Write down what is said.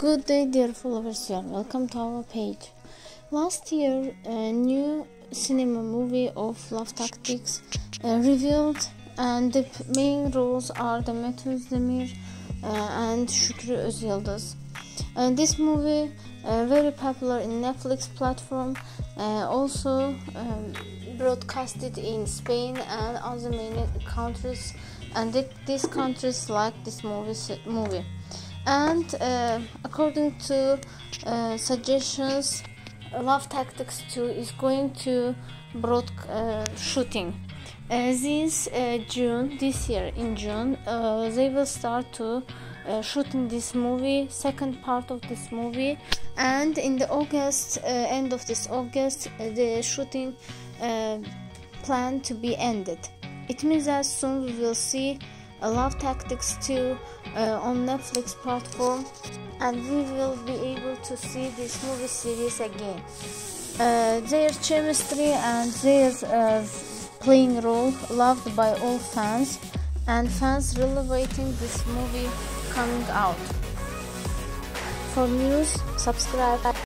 Good day, dear followers. Welcome to our page. Last year, a new cinema movie of Love Tactics uh, revealed, and the main roles are Demet Özdemir uh, and Şükrü Özyıldız. Uh, this movie uh, very popular in Netflix platform, uh, also um, broadcasted in Spain and other many countries, and th- these countries like this movie. movie and uh, according to uh, suggestions love tactics 2 is going to broad uh, shooting. Uh, this uh, june this year in june uh, they will start to shooting this movie second part of this movie. And in the august end of this august the shooting plan to be ended. It means that soon we will see Love Tactics 2 uh, on Netflix platform and we will be able to see this movie series again. Uh, their chemistry and their uh, playing role loved by all fans and fans really waiting this movie coming out. For news, subscribe.